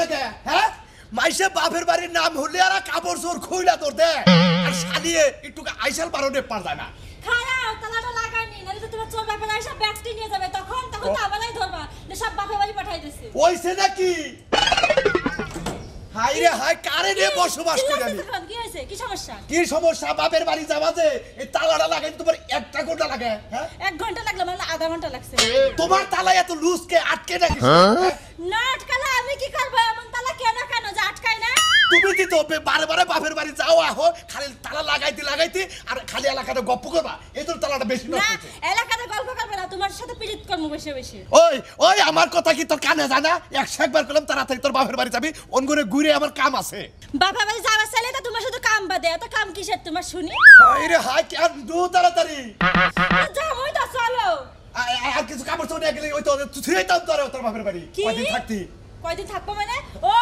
না কে হ্যাঁ? মাইসে বাপের বাড়ির নাম হলে আর কাপড় চোর খুইলা তোর দে। আর শালিয়ে একটু আইসাল পারো পার যায় না। খারাপ তালাটা লাগাইনি নাহলে তো তোমার চোর বাপের এসে ব্যাগটি নিয়ে যাবে। তখন তখন তো আবারই ধরবা যে সব বাপের বাড়ি পাঠাই দিছে। ওইছে নাকি? হাই রে হাই কারে নিয়ে বসবাস কি করি আমি? কি হয়েছে কি সমস্যা? কি সমস্যা? বাপের বাড়ি যাবা যে এই তালাটা লাগাই তোমার একটা ঘণ্টা লাগে হ্যাঁ? এক ঘণ্টা লাগল মানে আধা ঘণ্টা লাগছে। তোমার তালা এত লুজকে আটকে রাখিস হ্যাঁ? না আটকালে আমি কি করব এমন তালা কেন কেন যে আটকাই না তুমি কি তো বারে বারে বাপের বাড়ি যাও আহো। খালি তালা লাগাইতে লাগাইতে আর খালি এলাকাটা গপ্প করবা। এই তোর তালাটা বেশি না এলাকাতে গল্প করবে না তোমার সাথে পীড়িত কর্ম বসে বসে। ওই ওই আমার কথা কি তোর কানে জানা একশো একবার করলাম তাড়াতাড়ি তোর বাপের বাড়ি যাবি। অনগরে ঘুরে আমার কাম আছে। বাপা বাড়ি যাওয়ার চাইলে তো তোমার শুধু কাম বাদে এত কাম কিসের তোমার শুনি? হাই রে হাই কেন দু তাড়াতাড়ি? যাবই তো চলো। আর কিছু কাপড় চোপড় নিয়ে গেলে ওই তো থুয়ে দাম তোর তোর বাপের বাড়ি। কি? কয়দিন থাকতি? কয়দিন থাকব মানে? ও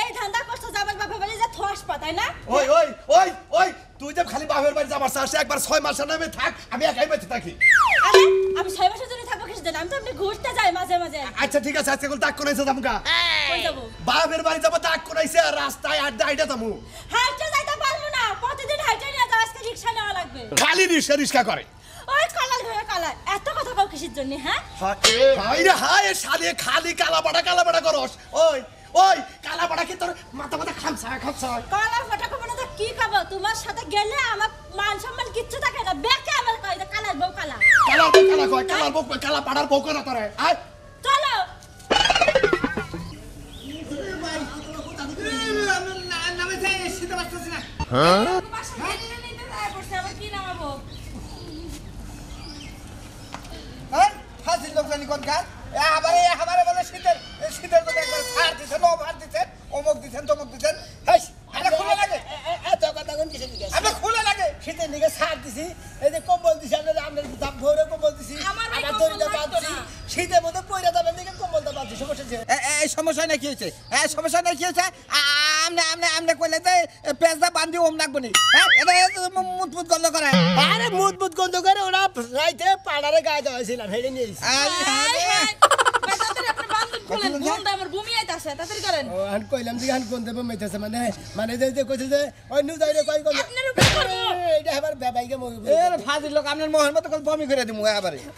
এই ধান্দা করছ যে আমার বাপা বাড়ি যে থস পা তাই না? ওই ওই ওই ওই তুই যে খালি বাপের বাড়ি যাবার চাস একবার ছয় মাসের নামে থাক আমি একাই বেঁচে থাকি। আরে আমি ছয় মাসের জন্য থাকব কিছু দিন আমি তো এমনি ঘুরতে যাই মাঝে মাঝে। আচ্ছা ঠিক আছে আজকে দামকা কই যাব? বাপের বাড়ি যাব দাগ কোনাইছে আর রাস্তায় আড্ডা আইডা যাব হাইটে যাইতে পারব না প্রতিদিন হাইটে নিয়ে যাও আজকে রিক্সা নেওয়া লাগবে। খালি রিক্সা রিক্সা করে ওই কলার ঘরে কলার এত কথা কও কিসের জন্য হ্যাঁ? হাই রে হাই শালি খালি কালাপাড়া কালাপাড়া করস। ওই ওই কালাপাড়া কি তোর মাথা মাথা খামসা খামসা কলার ফটা কবে না তো কি খাব? তোমার সাথে গেলে আমার মান সম্মান কিচ্ছু থাকে না। বেকে আমার কই যে কালার বউ কালা কালার বউ কালা কয়? কালার বউ কালা পাড়ার বউ করে তোরে? আয়। চলো। তোমার সাথে গেলে নিতে যায় পড়ছে আবার কি নামাবো হ্যাঁ ফাঁসির লোক জানি কোন কাজ আবার আবার বলে শীতের শীতের তো একবার ছাড় দিচ্ছেন ওভার দিচ্ছেন অমুক দিচ্ছেন তমুক দিচ্ছেন হেই খুলে লাগে। এত কথা কোন কিসের দিকে আপনি খুলে লাগে। শীতের দিকে সার দিছি এই যে কম্বল দিছি আপনার আপনার দাম ভরে কম্বল দিছি আমার আমার দড়িটা বাঁধছি। শীতের মধ্যে পয়রা যাবেন দিকে কম্বলটা বাঁধছি সমস্যা এই সমস্যা না কি হয়েছে? এই সমস্যা না কি হয়েছে? আমনে আমনে আমনে কইলে যে পেঁচা বান্ধি ওম লাগবো নি। হ্যাঁ এটা মুত মুত গন্ধ করে। আরে মুদ মুদ গন্ধ করে ওরা রাইতে পাড়ারে গায়ে দেওয়া হয়েছিলাম হেঁটে নিয়ে। আপনার দেব মেতেছে মানে মানে মোহন মতো বমি করে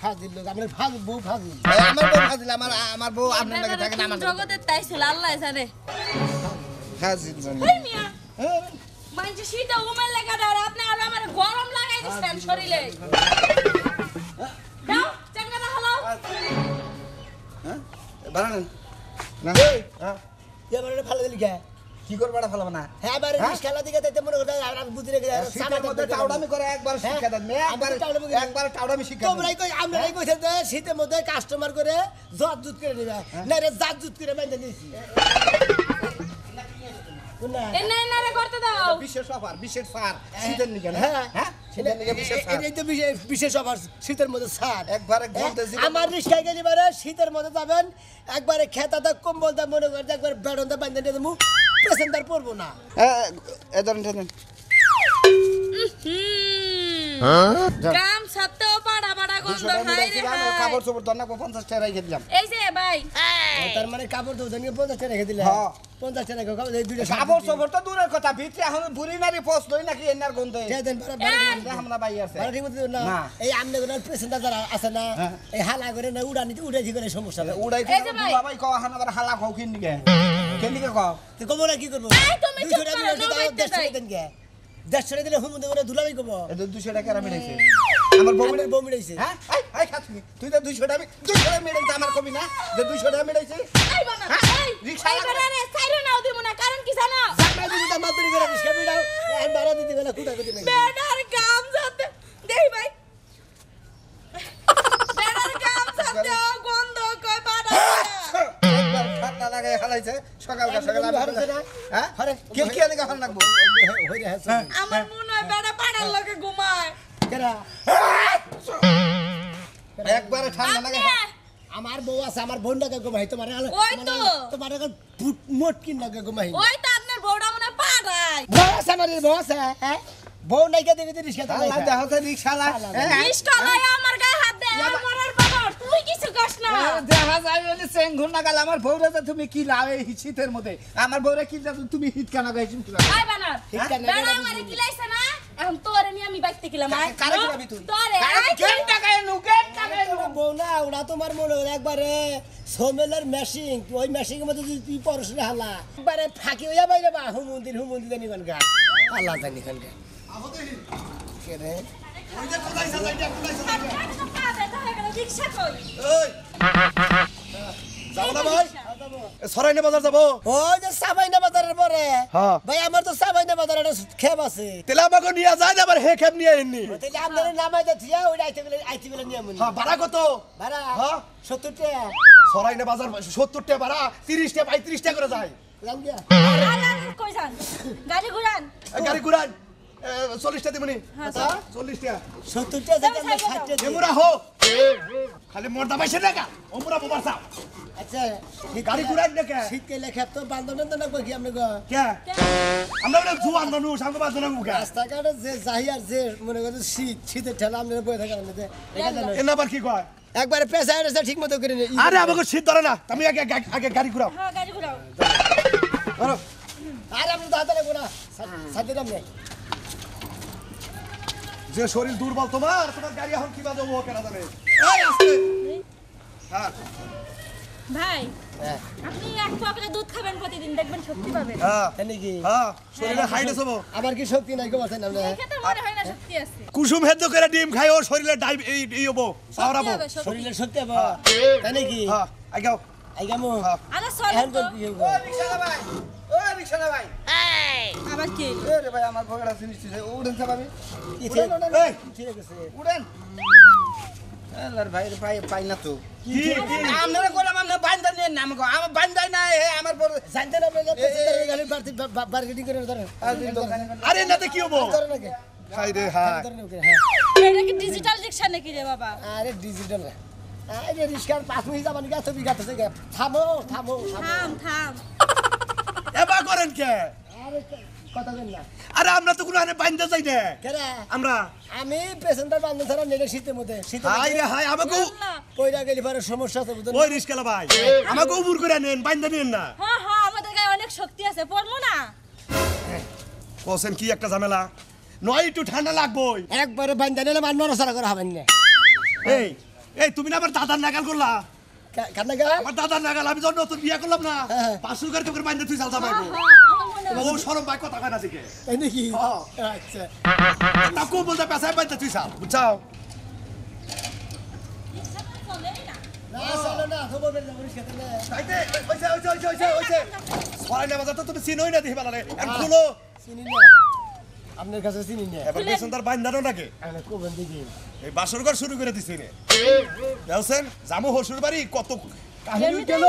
ফাজিল লোক আমরা ফাজ বউ ফাজিল। এই আমার বউ ফাজিল আমার আমার বউ আপনার লাগে থাকে না আমার জগতের তাই ছিল, আল্লাহ জানে। ফাজিল জানি মিয়া, মানুষে শীতে উমের লেগে দেয়, আপনি আরও আমার গরম লাগাই দিচ্ছেন শরীরে। দাও, চেঙ্গাটা হলাও। হ্যাঁ? না। হ্যাঁ। এবারে ভালো দিলি কে? কি করবে এটা ভালো না? হ্যাঁ হ্যাঁ? খেলা দিকে তাইতে মনে করতে আর রেখে শীতের মধ্যে টাউডামি করে একবার শিক্ষা দেন একবার আমি টাউডামি একবার টাউডামি শিক্ষা তোমরাই কই আমরাই কইছে যে শীতের মধ্যে কাস্টমার করে জট জুত করে নিবা না রে জাত জুত করে বাইন্ধে নিছি কোনটা? এ না, না রে, করতে দাও। বিশেষ অফার বিশেষ ফার শীতের নিকে হ্যাঁ? হ্যাঁ? বিশেষ ফার এটাই তো বিশেষ- বিশেষ অফার শীতের মধ্যে ছাড় একবারে ঘণ্টা হ্যাঁ, আমার রিক্সায় গেলে এবারে শীতের মধ্যে যাবেন একবারে খেতাতে কম্বল দা মনে করে একবার বেড়ন দা বাইন্ধে নিয়ে দেবো পেসেন্টার পড়ব না। এ ধরেন ধরেন। হুম। গন্ধ, হায় রে। কাপড় চোপড় ধর না পঞ্চাশ টাকা রেখে দিলাম এই যে ভাই তার মানে কাপড় তো ওজনকে পঞ্চাশ টাকা রেখে দিলে হ্যাঁ। পঞ্চাশ টাকা রেখে এই দুইটা কাপড় চোপড় তো দূরের কথা ভিতরে এখন বুড়ি নারী লই নাকি এনার গন্ধে দিয়ে দেন, বাড়া- বাড়া- আমরা বাই আছে বাড়া ঠিক মতো না? না। এই আমনে করে পেসেন্টার যারা আছে না হ্যাঁ। এই হালা করে না উড়ানিতে উড়াইছি করে সমস্যা নেই উড়াই এই যে ভাই। বাবাই কও হান আবার হালা খাও কিন দিকে কেন দিকে কও তুই কবো না কি করব এই, তুমি চুপ করো, না দেন কে? দেড়শো টাকা দিলে হুমুদে করে ধুলামি করব। দুশো টাকা আমি আমার বউ আমার বউ মিলাইছে। হ্যাঁ? এই, এই খাচ্ছি তুই। তো দুশো টাকা দুশো টাকা মেরেছে আমার কবি না। যে দুশো টাকা মেরেছে এই বানা, হ্যাঁ? এই, রিকশা হালাইছে সকাল সকাল আমি হ্যাঁ? কে কে দিকে হাল লাগবো? আমার মনে হয় বেটা পাড়ার লোকে ঘুমায়। কেরা? একবারে ঠান্ডা লাগে। আমার বউ আছে আমার বোনটাকে ঘুমাই তোমার আলো- ওই তো। তোমার- তোমার এখন ফুট মোট কিনাকে ঘুমাই ওই তো আপনার বউটা মনে পাড়ায়। বউ আছে আমার বউ আছে হ্যাঁ? বউ নাই কে দেখে দেহতে রিক্সালা আল্লাহ। হ্যাঁ? আমার গায়ে হাত দেয়, দেখা যায় বলে চেং ঘুরনা আমার বউরে যে তুমি কি লাও এই শীতের মধ্যে আমার বউরে কি তুমি হিট কানা গাইছি কি লাও? আই বানার ঠিকটা না এখন তোরে নিয়ে আমি বাইতে গেলাম আয় কারে কিলাবি তুই? তোরে আরে গেম টাকায় নু গেম টাকায় নু বউ না ওরা তোমার মনে হয় একবারে সোমেলের মেশিন ওই মেশিনের মধ্যে যদি তুই পড়াশোনা হালা একবারে ফাঁকি হইয়া বাইরে বা হুমন্দির হুমন্দির জানি কোন গা আল্লাহ জানি কোন গা কে রে ওই যে কোথায় সাজাই দিয়া কোথায় সাজাই দিয়া একটা পা ব্যথা হয়ে গেল রিকশা কই ওই যাব না ভাই সরাইনে বাজার যাব। ওই যে সাবাইনা বাজারের পরে। হ্যাঁ। ভাই আমার তো সাবাইনা বাজারের একটা খেপ আছে। তেলে আমাকে নিয়ে যায় না আবার হে খেপ নিয়ে এননি তাহলে আপনার নামাই যাচ্ছি ওই আইতে গেলে আইতে গেলে নিয়ে মনি হ্যাঁ ভাড়া কত? ভাড়া হ্যাঁ। সত্তর টাকা সরাইনে বাজার সত্তর টাকা ভাড়া তিরিশ টাকা পঁয়ত্রিশ টাকা করে যায় গাড়ি ঘুরান। গাড়ি ঘুরান। চল্লিশ টাকা দিবনি হ্যাঁ, চল্লিশ টাকা সত্তর টাকা যাও, থেকে যাও, ষাট যাও। টাকা। এমুরা হো। খালি মর্দা পাইছে না চাও আচ্ছা গাড়ি ঘুরান না কে? খেপ তো বান্ধব তো না কি আপনি গো কে? আমরা বলে জু আন্দনু সামনে বাজু না মুখে রাস্তাঘাটে যে যাই আর যে মনে করছে শীত শীতের ঠেলা আপনারা বয়ে থাকেন আপনাদের এটা আবার কি কয়? একবারে রয়েছে ঠিক মতো করে আরে আমাকে শীত ধরে না। তুমি আগে আগে- গাড়ি ঘুরাও। হ্যাঁ গাড়ি ঘুরাও। আর না। সাথে যে শরীর দুর্বল তোমার তোমার গাড়ি এখন কি বাজবো ও কেনা জানে এই আস্তে। হ্যাঁ। ভাই হ্যাঁ। আপনি এক দুধ খাবেন প্রতিদিন দেখবেন শক্তি পাবেন। হ্যাঁ। নাকি? হ্যাঁ শরীরে হাইট আছে আমার কি শক্তি নাই গো বলছেন আপনি খেতে মনে হয় না শক্তি আছে। কুসুম হেদ্দ করে ডিম খাই ওর শরীরে ডাইব এই এই হব সাওরাবো শক্তি। হবে, তাই নাকি? হ্যাঁ আগাও আইগামো। আরে চল এখন তো। কি হব ও রিকশালা ভাই ও রিকশালা ভাই আবার কি? এ রে ভাই আমার বউরা জিনিস দিছে উড়েন চাপাবি কি এই ঠিক আছে। উড়েন আল্লাহর ভাই ভাই পাই না তো। কি কি? আমরা করলাম আমরা বান্দা নিয়ে নাম গো আমার বান্দাই না হে আমার বড় জানতে না আপনি পেশাদারি গাড়ি করে ধরেন। আরে নাতে কি হব? ধরেন নাকি? হাই রে ধরেন ওকে এটা কি ডিজিটাল রিকশা নাকি রে বাবা? আরে ডিজিটাল আরে রিস্কার পাঁচ মিনিট যাবেন গা ছবি গাতে গে থামো থামো থামো। থাম থাম। এবা করেন কে? আরে কথা বল না। আরে আমরা তো কোনো আনে বাইন্দা যাই না। কেরা আমরা। আমি পেশেন্টার বান্ধব ছাড়া নেড়ে শীতের মধ্যে। শীতের হাই রে হাই আমাকে কইরা গেলি পরে সমস্যা আছে বুঝলেন ওই রিস্কালা ভাই আমাকে উবুর করে নেন বাইন্দা নেন না। হ্যাঁ হ্যাঁ আমাদের গায়ে অনেক শক্তি আছে পড়ব না। কোসেন কি একটা ঝামেলা। নয় একটু ঠান্ডা লাগবই। একবারে বান্ধা নিলে মান নড়াচড়া করা হবেন না। এই এই তুমি না আমার দাদার নাগাল করলা? আমার দাদার নাগাল আমি যখন নতুন বিয়ে করলাম না। পাঁচশো করে বাইন্দা তুই চালতা পাইবো আমার ও সরম ভাই কথা কয় না দিকে এই নাকি। আচ্ছা। তা বলতে পেশায় বাইন্দা তুই চাল বুঝছাও সরাই না বাজার তো তুমি চিনোই না দেখি বালারে। এখন খুলো। চিনি না। আপনার কাছে চিনি না। এবার বেসন তার বাইন্দানো নাকি আমি কোবেন দেখি? এই বাসর ঘর শুরু করে দিছি রে। দেখছেন? জামু হসুর বাড়ি কত কাহিনী গেল।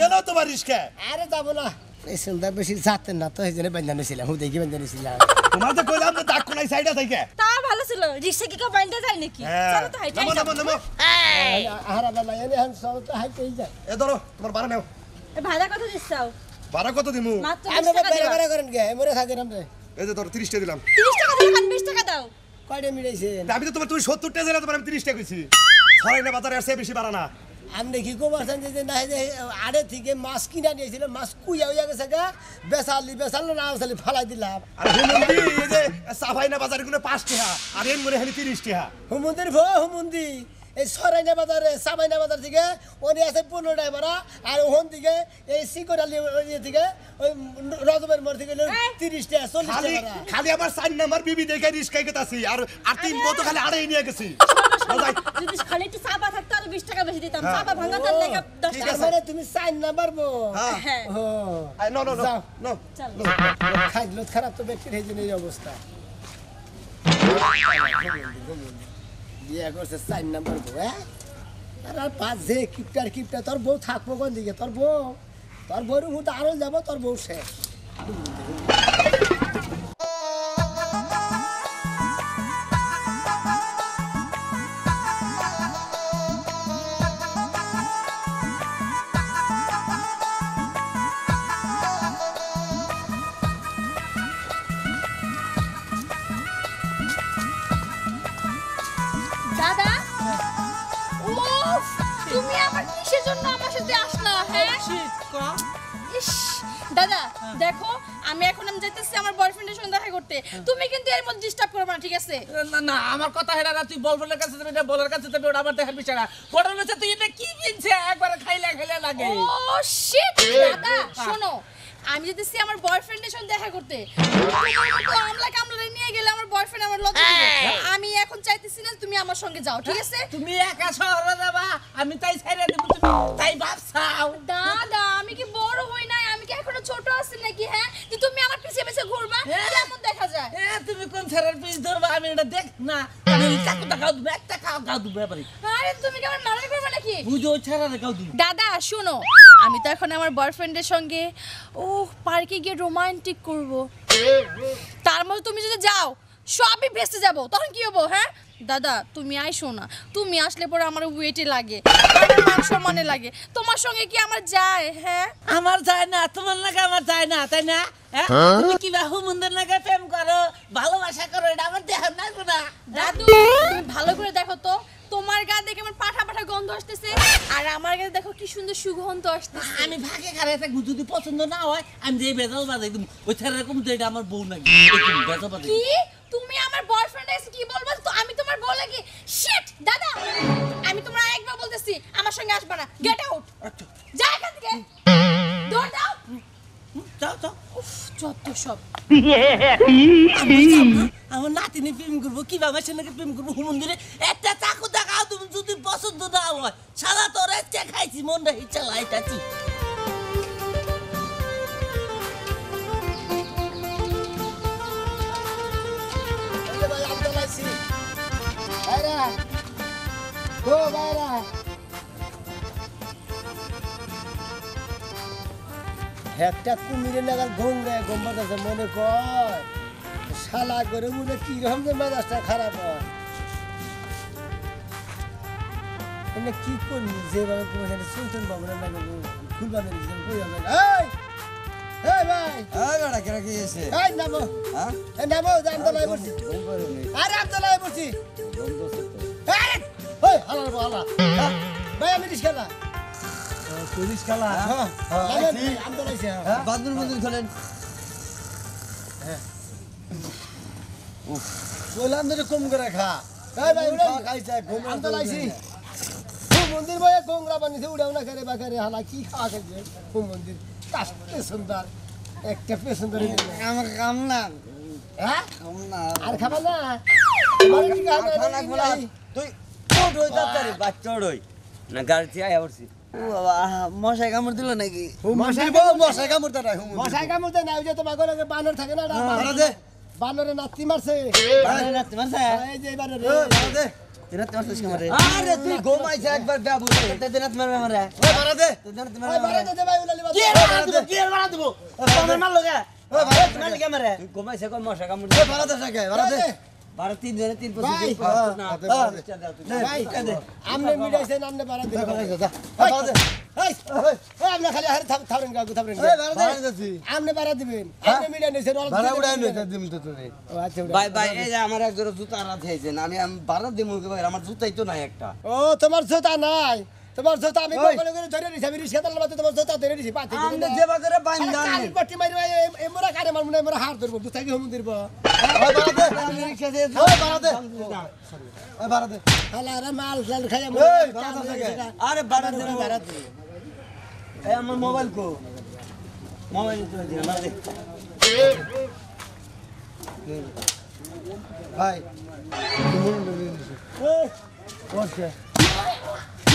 গেল তোমার রিস্কা? আরে যাব না। এই সুন্দর বেশি যাতেন না তো এই জন্য বান্ধা নিয়েছিলাম হুঁ দেখি বান্ধা নিয়েছিলাম তোমার তো কইলাম যে দাগ কোনাই সাইডে থেকে। তা ভালো ছিল। রিক্সা কি কেউ বাইন্দা যায় নাকি? হ্যাঁ। চলো তো হাইটাই নামো নামো নামো। আহার আবার এনে হান সব তো হাইতেই যায় এ ধরো তোমার ভাড়া নেও। ভাড়া কত দিচ্ছাও ভাড়া কত দিমু? মাত্র আমরা 20 টাকা বেড়ে করেন গে মরে থাকেন আমরা। এই যে ধরো তিরিশটা দিলাম। 30 টাকা দিলে 20 টাকা দাও। কয়টা মিলাইছেন আমি তো তোমার তুমি সত্তরটা দিলে তোমার আমি তিরিশটা কইছি। সরাই না বাজারে আসছে বেশি বাড়া না। আপনি কি করছেন যে না যে আড়ে থেকে মাছ কিনা নিয়েছিল মাছ কুইয়া হইয়া গেছে গা। বেসালি বেসালো না বেসালি ফালাই দিলাম। আর হুমন্দি এই যে সাফাই না বাজারে কোনো পাঁচ টাকা আর এর মনে হানি তিরিশ টাকা হুমন্দির ভো হুমন্দি। এই সরাইনা বাজারে সাবাইনা বাজার থেকে ওনে আছে পনেরো টাকা আর ওখান থেকে এই সিকোরালি ইয়ে থেকে ওই রজবের মোড় থেকে তিরিশ টাকা চল্লিশ খালি টাকা খালি আমার চার নাম্বার বিবি দেখে রিস্কাই গেতাছি আর আর তিন বতো খালি আড়াই নিয়ে গেছি। বাজাই, যদি খালি একটু চাপা থাকতো আরও 20 টাকা বেশি দিতাম। হ্যাঁ। চাপা ভাঙা তার লেগে 10 ঠিক টাকা। আছে। মানে তুমি চাই না পারব হ্যাঁ। হ্যাঁ। ও। আই, নো নো নো যাও। নো। চল। খাদ্য খারাপ তো ব্যক্তির এই জন্য এই অবস্থা। বিয়ে করছে, চার নাম্বার বউ হ্যাঁ? আর পাঁচ যে কিপটার কিপটা তোর বউ থাকব কোন দিকে? তোর বউ, তোর বউর মতো আরও যাব, তোর বউ শেষ। আসলা হ্যাঁ? ইস দাদা দেখো আমি এখন আমি যাইতেছি আমার বয়ফ্রেন্ডের সঙ্গে দেখা করতে। তুমি কিন্তু এর মধ্যে ডিস্টার্ব করবে না ঠিক আছে? না না আমার কথা হেরা না তুই বল কাছে তুমি এটা বলের কাছে তুমি ওটা আমার দেখার বিষয় না। বড় হচ্ছে তুই এটা কি কিনছে? একবার খাইলে খাইলে লাগে। ও শিট দাদা শোনো আমি যেতেছি আমার বয়ফ্রেন্ডের সঙ্গে দেখা করতে। তো আমলা কামলা নিয়ে গেলে আমার বয়ফ্রেন্ড আমার লজ্জা আমি এখন চাইতেছি না তুমি আমার সঙ্গে যাও ঠিক আছে? তুমি একা শহরে যাবা আমি তাই ছেড়ে দেবো। তাই ভাবছাও দাদা আমি কি বড় হই নাই? আমি কি এখনও ছোট আছি নাকি হ্যাঁ? যে তুমি আমার পিছে পিছে ঘুরবা হ্যাঁ। কেমন দেখা যায়? এ তুমি কোন ছেড়ের পিস ধরবা? আমি এটা দেখ না। আমি ওই চাকুটা খাও দেবো একটা খাও খাও দেবো ব্যাপারে আরে তুমি কি আমার মারাই করবে নাকি? বুঝো ওই ছেড়ারে খাও দেবো। দাদা শোনো আমি তো এখন আমার বয়ফ্রেন্ডের সঙ্গে ও পার্কে গিয়ে রোমান্টিক করব। তার মধ্যে তুমি যদি যাও সবই ভেসে যাব তখন কি হব হ্যাঁ? দাদা তুমি আইসো না। তুমি আসলে পরে আমার ওয়েটে লাগে মান সম্মানে লাগে। তোমার সঙ্গে কি আমার যায় হ্যাঁ? আমার যায় না তোমার লাগে আমার যায় না তাই না? হ্যাঁ? তুমি কি বাহু মন্দির লাগে প্রেম করো? ভালোবাসা করো এটা আমার দেহ না না দাদু তুমি ভালো করে দেখো তো তোমার গা দেখে আমার পাঠা পাঠা গন্ধ আসতেছে আর আমার গায়ে দেখো কি সুন্দর সুগন্ধ আসতেছে। আমি ভাগে খারে থাকব যদি পছন্দ না হয় আমি যে বেজাল বাজাই দিব। ওই ছেড়ে এরকম তো এটা আমার বউ নাকি। বেজাল বাজাই কি? তুমি আমার বয়ফ্রেন্ড এসে কি বলব? তো আমি তোমার বউ লাগি? শিট দাদা আমি তোমার একবার বলতেছি আমার সঙ্গে আসবে না। গেট আউট আচ্ছা। যা এখান থেকে। দৌড় দাও। যাও যাও। উফ যত সব। আমার নাতিনি প্রেম করব কীভাবে সে নাকি প্রেম করব মন্দিরে একটা চাকু দেখাও তুমি যদি পছন্দ না হয়। সারা তোর খাইছি মনটা ইচ্ছা লাইটাছি। ও একটা কুমিরে নাগাল ঘুম দেয় ঘুম পাতাছে মনে কর। শালা করে মনে কীরকম যে মেজাজটা খারাপ হয়। কি করবি? যেভাবে কোনো জানি চলতেন বাবু না খুলবা না কই হবে এই এই ভাই। এই বেটা কেরা কি এসে এই নামো। হ্যাঁ? এই নামো জামতলায় বসছি আরে আমতলায় বসছি এই ওই হালা রে হালা ভাই আমি রিস্কালা পুলিশ খেলা? হ্যাঁ হ্যাঁ হ্যাঁ বাদুর মন্দির খোলেন। বললাম তো কম করে খা। এই ভাই উড়ে খাইছে আমতলাইছি খুব মন্দির ভাই গোংরা বানিয়েছে উড়াও না করে বাকারে হালা কি খাওয়া খাইছে? খুব মন্দির কাস্তে সুন্দর। একটা পেছন্দর আমার কাম না। হ্যাঁ? আর খাবা না? খোলা তুই কোট হই তাড়াতাড়ি বাচ্চা ওড়ই না গাড়িতে আয় আবরছি ও বাবা মশাই কামড় দিল নাকি? মশাই মশাই কামড় দেয় মশাই না ওই যে তোমার ঘরে বানর থাকে না দে। বানরে নাতি মারছে। বাড়ি রাখতে মারছে। এই যে বানরে দে। দিনাত মারছিস কামড়ে আরে তুই ঘুমাইছ একবার বাবু তে দিনাত মারবে আমারে ওই ভাড়া দে। দিনাত মারবে বারে দে ভাই উলালি বাদ কি? দিব দিব ওই ভাড়া মার লাগা আমারে তুই ঘুমাইছ কই মশা কামড় দে ভাড়া দে সাকে ভাড়া দে। তিন তিন আমনে আমনে বারা দিন খালি হারে দিবেন। ভাড়া উড়াই তো তোরে। ভাই ভাই এই যে আমার এক জোড়া জুতা রাত হয়েছেন আমি আমি দিমু কি ভাই আমার জুতাই তো নাই একটা। ও তোমার জোতা নাই। তোমার জোতা আমি। করে ধরে নিছি আমি তালা তোমার জোতা ধরে নিছি পাতে আমি যে বাজারে পট্টি মারি এমরা কারে মারমু না এমরা হার ধরবো বুঝতা কি হমু দিরবো আমার মোবাইল কো মোবাইল ভাই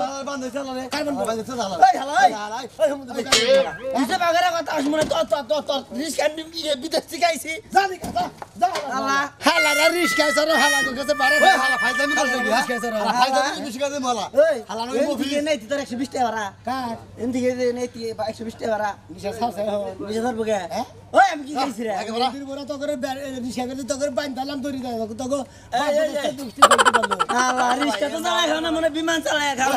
ওই তোর বান্ধব চালা রে কার বান্ধব? বান্ধব চালা এই হালা এই এই হমু দিব দিতে বাগারে কথা আস তোর তোর তোর তোর রিস্কা নিবি বিদেশ থেকে আইছি জানি কথা যা আল্লাহ। হালা রে রিস খাইছে রে হালা কো কাছে বারে ওই হালা ফাইজামি করছে কি রিস খাইছে রে হালা ফাইজামি বেশি কাজে মালা এই হালা নই মফি নেই তোর 120 টাকা ভাড়া কার এদিকে নেই 120 টাকা ভাড়া বিশ্বাস আছে আছে এখন বুঝে ধরবো কে ওই আমি মনে বিমান চালায় খাও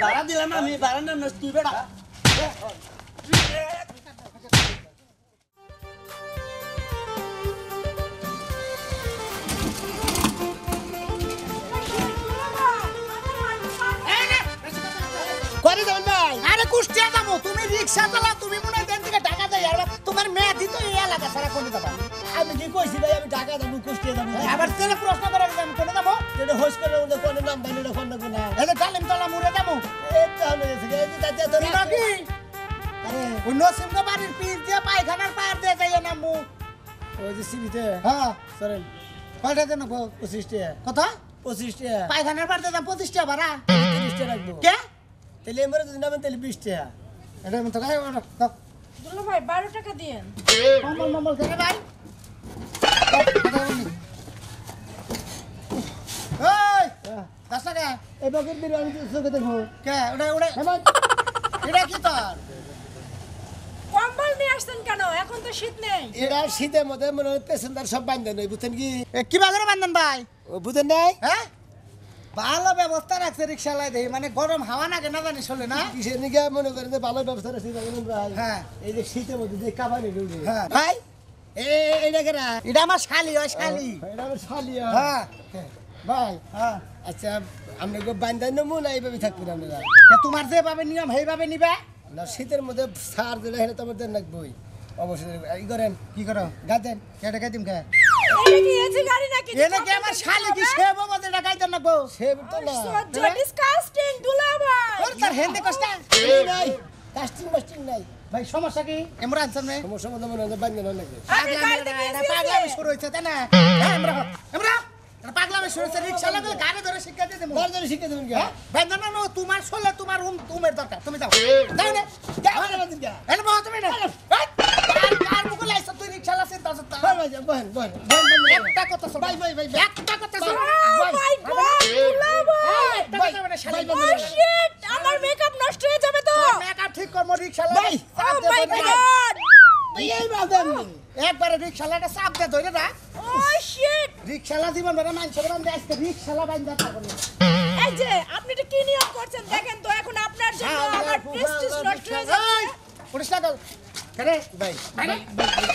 বাড়ি দিলাম আমি না তুই বেটা। করে দেবেন ভাই আরে কুষ্টিয়া যাব। তুমি রিক্সা চালাও তুমি মনে হয় থেকে ঢাকা যাই। আর তোমার মেয়ে দিত এই এলাকা সারা কোনে যাবা? আমি কি কইছি ভাই আমি ঢাকা যাব কুষ্টিয়া যাব। আবার তেলে প্রশ্ন করে আমি কোনে যাব? এটা হোস করে ওদের কোন নাম ফোন না কোনা এলে ডালিম তলা মুড়ে যাব। এই তো আমি এসে গেছি তাতে তো নাকি আরে ওই নসিমকে বাড়ির পিস দিয়ে পায়খানার পার দিয়ে যাই না মু ওই যে সিবিতে হ্যাঁ। সরেন। কয়টা দেন পঁচিশ টাকা কথা পঁচিশ টাকা পায়খানার পার দিয়ে পঁচিশ টাকা ভাড়া। তিরিশ টাকা রাখব। কে? তাহলে এমরে যদি নামেন তাহলে বিশ টাকা। এটা গায়ে দুলা ভাই বারো টাকা দিয়েন। করে ভাই। এই বকের চোখে দেখব। কে? ওটা ওটা। এটা কি তোর? কম্বল নিয়ে আসছেন কেন? এখন তো শীত নেই। এরা শীতের মধ্যে মনে হয় সব বুঝছেন কি? বাজারে বান্ধন ভাই? ও বুঝেন নাই? হ্যাঁ? ভালো ব্যবস্থা রাখছে রিক্সা লাই দেই মানে গরম হাওয়া নাগে না জানি চলে না? কিসের নিকে মনে করেন যে ভালো ব্যবস্থা রাখছি হ্যাঁ। এই যে শীতের মধ্যে যে কাবানি ঢুকে হ্যাঁ। ভাই এটা কেনা এটা আমার শালি হয় শালি। এটা হ্যাঁ। ভাই হ্যাঁ। আচ্ছা আমরা বান্ধাই নমু না এইভাবে থাকবেন তোমার যেভাবে নিয়ম সেইভাবে নিবা? না শীতের মধ্যে সার দিলে হেলে তোমার দেন লাগবই অবশ্যই ই করেন। কি করো? গাদেন এটা খাই দিম কে? এটা কি আমার শালি কি সে বাবা এটা খাই দেন নাকবো সে তো না। সহ্য ডিসকাস্টিং দুলা ভাই। ওর তার হেন্দে কষ্ট? নাই কাস্টিং মাস্টিং নাই। ভাই সমস্যা কি? ইমরান সামনে সমস্যা মধ্যে মনে হয় নাকি পাগলামি শুরু হয়েছে তাই না? হ্যাঁ ইমরান ইমরান পাগলামি শুরু হয়েছে রিক্সা লাগলে গাড়ি ধরে শিক্ষা দিয়ে দেবো। বারজন শিখে দেবেন কি? হ্যাঁ? বেন্দন না তোমার শোলে তোমার উম উমের দরকার। তুমি যাও। না। আমাদের বাবা তুমি না। বহেন বহেন একটা কথা শোন। ভাই ভাই একটা কথা শোন। মাই গড মানে আমার মেকআপ নষ্ট হয়ে যাবে তো। মেকআপ ঠিক কর মো রিক্সা ভাই, ও মাই গড এই বাদেন একবারে রিক্সা লাটা চাপ দে ধরে রাখ। ও শিট রিক্সালা জীবন ধরে মানুষের বান্ধে আজকে রিক্সালা বান্ধা পারব এই যে আপনি এটা কি নিয়ম করছেন দেখেন তো এখন আপনার জন্য আমার প্রেস্টিজ নষ্ট হয়ে যাচ্ছে। পুলিশ লাগল কেরে ভাই ভাই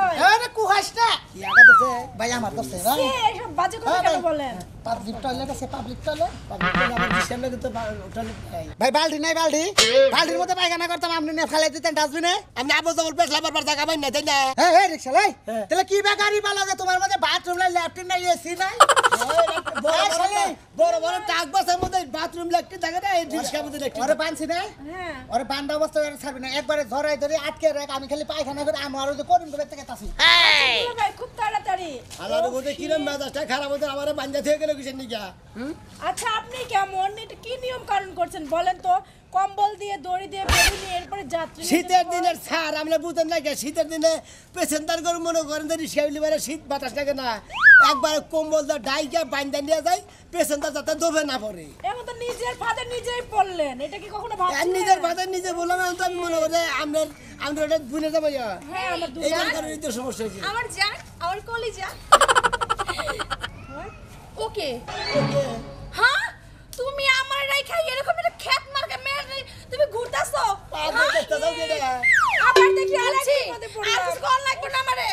ওই ছেড়ে বিনাশ হইছে রে খালি আরে কুহাস কি আগা ভাই আমার তো সেরা এসব বাজে কথা কেন বলেন? পাবলিক টয়লেট আছে পাবলিক টয়লেট বাবা আমার ডিসিশন লাগে তো ওটা ভাই বালতি নাই বালতি। বালতির মধ্যে পায়খানা করতাম আপনি নে ফেলে দিতেন ডাস্টবিনে আমি আবু যাব পেট লাবার বার জায়গা পাই না তাই না? হ্যাঁ হ্যাঁ রিক্সা লাই হ্যাঁ। তাহলে কি বা বালা যে তোমার মধ্যে বাথরুম নাই ল্যাট্রিন নাই? এসি নাই বড় বড় শালি। বড় বড় টাক বাসের মধ্যে বাথরুম লাগতে থাকে না এই রিক্সার মধ্যে লাগতে ওরে বানছি না। হ্যাঁ। ওরে বান্ধা অবস্থা ওরে না। একবারে ধরাই ধরে আটকে রাখ আমি খালি পায়খানা করে আমার যে করিম থেকে ভাই খুব তাড়াতাড়ি। আলার মধ্যে কিরম মেজাজটা খারাপ হতে আমার বাঞ্জা থেকে গেল কিসের নিকা আচ্ছা আপনি কেমন? এটা কি নিয়ম কারণ করছেন? বলেন তো। কম্বল দিয়ে দড়ি দিয়ে বেঁধে নিয়ে এরপরে যাত্রী শীতের দিনের ছাড় আমরা বুঝতেন না কে শীতের দিনে পেছেন্টার করে মনে করেন যে রিক্সা লিবারে শীত বাতাস লাগে না। একবার কম্বল দা ডাইকে বান্ধা নিয়ে যায় পেছেন্টার যাতে দবে না পড়ে। এখন তো নিজের ফাঁদে নিজেই পড়লেন এটা কি কখনো ভাবছেন নিজের বাধা নিজে বললাম তো আমি মনে করি আমরা আমরা ওটা বুনে যাব হ্যাঁ আমার দুজন। কারণে তো সমস্যা হয়েছে। আমার জান আমার কলিজা। ওকে। হ্যাঁ তুমি আমার রাইখা এরকম একটা খেত মার্কে মেয়ের রে- তুমি পাগল করতে দাও রে? আবার দেখি আছি আর কিছু কল লাগবে না আমারে।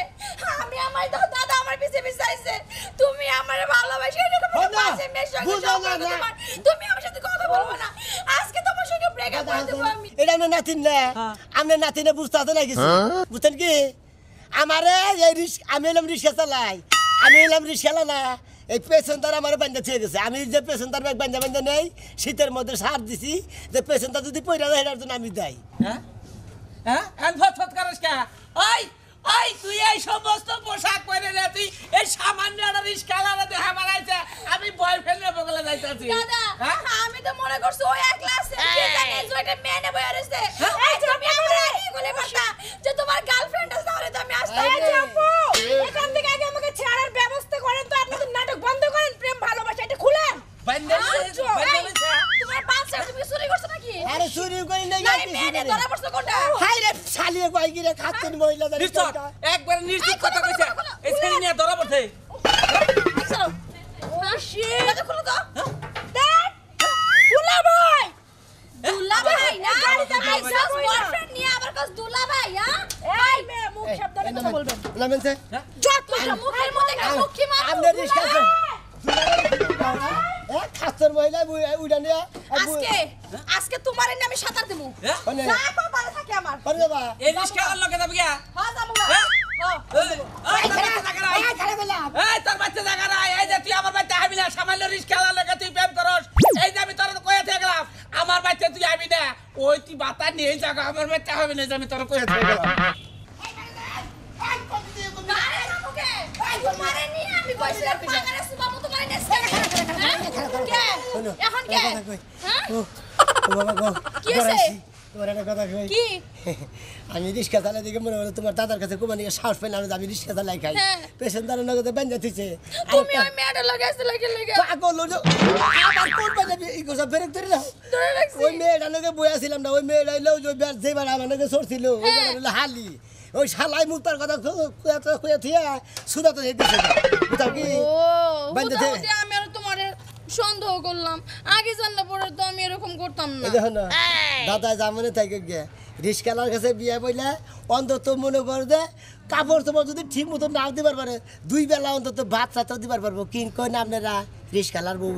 আমি আমার দাদা দাদা আমার পিছে পিছে আইছে। তুমি আমারে ভালোবাসি এরকম পাশে মেয়ের সঙ্গে সম্পর্ক তোমার তুমি আমার সাথে কথা বলব না। আজকে তোমার সঙ্গে ব্রেকআপ করে দেবো আমি। এটা আপনার নাতিন না আপনার নাতিনে বুঝতে হাতে না কিছু। বুঝছেন কি? আমারে এই রিস্ক আমি এলাম রিক্সা চালাই। আমি এলাম রিক্সালা না। এই পেশেন্টার আমার বান্ধা ছেড়ে গেছে আমি যে পেশেন্টার ব্যাগ বান্ধা বান্ধা নেই শীতের মধ্যে সার দিছি যে পেশেন্টার যদি পয়রা যায় এটার জন্য আমি দেয় হ্যাঁ হ্যাঁ তুই এই সমস্ত পোশাক পরে তুই এই সামান্য কথা বলবেন। নামেন স্যার যত মুখের মধ্যে মুখি মার আপনার রিস্কা আছে। খাচ্ছেন মহিলা উড়া নিয়ে আজকে আজকে তোমার এনে আমি দেবো হ্যাঁ? মানে যা থাকে আমার। পারে যাবা এই রিস্কার লগে যাবি গিয়া? হ্যাঁ? যাব হ্যাঁ? হ্যাঁ। বাচ্চা জাগা এই, তোর বাচ্চা জাগা নাই। এই যে তুই আমার বাচ্চা আবি সামান্য রিস্কাওয়ালার তুই প্রেম করস। এই যে আমি না। ওই তুই বাতা নিয়ে জাগা, আমার বাচ্চা হবে না, যে আমি তোর কয়ে থেকে গেলাম। মারে না মুখে এই তোমারে নিয়ে আমি হ্যাঁ রিক্সা চালাই দিকে মনে হলো তোমার দাদার কাছে কোমা দিকে সাহস পেলাম আমি রিক্সা চালাই খাই হ্যাঁ। বাজে এই কথা ধরে দাও ওই মেয়েটা নগে বইয়াছিলাম না ওই মেয়েটা যে যেবার আমার নগে সরছিল হ্যাঁ। হালি ওই শালাই মুক্তার কথা খুয়া থিয়া সুদা তো যেতেছে বুঝাও কি? আমি আর তোমারে সন্দেহ করলাম। আগে জানলে পরে তো আমি এরকম করতাম না। না দাদা জামনে থাকে গে। রিস্কালার কাছে বিয়ে বইলে অন্তত মনে কর দে কাপড় চোপড় যদি ঠিক মতো নাও দিবার পারে দুই বেলা অন্তত ভাত চাচাও দিবার পারব। কিন কই না আপনারা রিস্কালার বউ